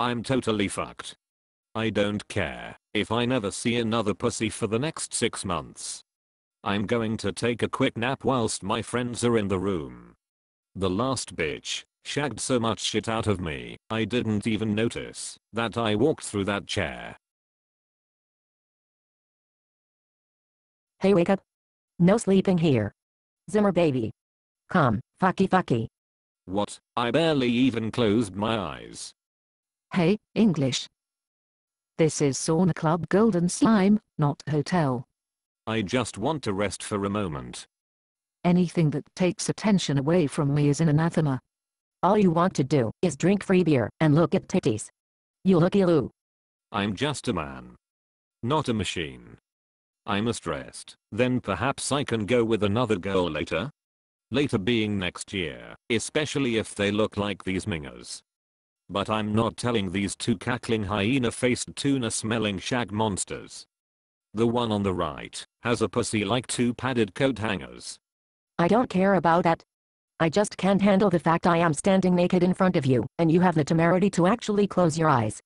I'm totally fucked. I don't care if I never see another pussy for the next 6 months. I'm going to take a quick nap whilst my friends are in the room. The last bitch shagged so much shit out of me, I didn't even notice that I walked through that chair. Hey wake up. No sleeping here. Zimmer baby. Come, fucky fucky. What? I barely even closed my eyes. Hey, English. This is Sauna Club Golden Slime, not hotel. I just want to rest for a moment. Anything that takes attention away from me is an anathema. All you want to do is drink free beer and look at titties. You looky loo. I'm just a man. Not a machine. I must rest, then perhaps I can go with another girl later? Later being next year, especially if they look like these mingers. But I'm not telling these two cackling hyena-faced tuna-smelling shag monsters. The one on the right has a pussy like two padded coat hangers. I don't care about that. I just can't handle the fact I am standing naked in front of you, and you have the temerity to actually close your eyes.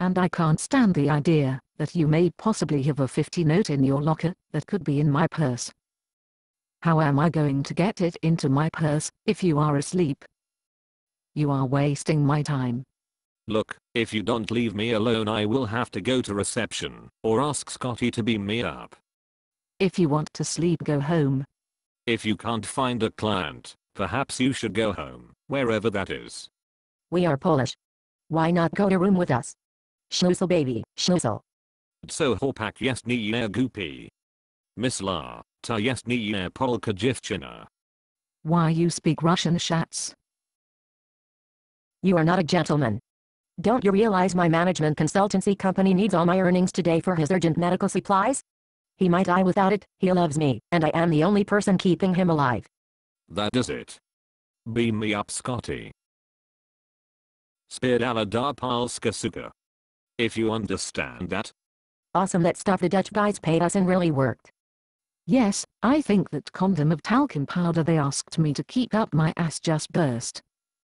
And I can't stand the idea that you may possibly have a 50 note in your locker that could be in my purse. How am I going to get it into my purse if you are asleep? You are wasting my time. Look, if you don't leave me alone I will have to go to reception or ask Scotty to beam me up. If you want to sleep go home. If you can't find a client, perhaps you should go home, wherever that is. We are Polish. Why not go to room with us? Schnussel baby, schnussel. So chłopak jest nie głupi. Mysla, ta jest nie polka dziewczyna. Why you speak Russian shats? You are not a gentleman. Don't you realize my management consultancy company needs all my earnings today for his urgent medical supplies? He might die without it, he loves me, and I am the only person keeping him alive. That is it. Beam me up Scotty. Spierdala da Polska suka. If you understand that. Awesome that stuff the Dutch guys paid us and really worked. Yes, I think that condom of talcum powder they asked me to keep up my ass just burst.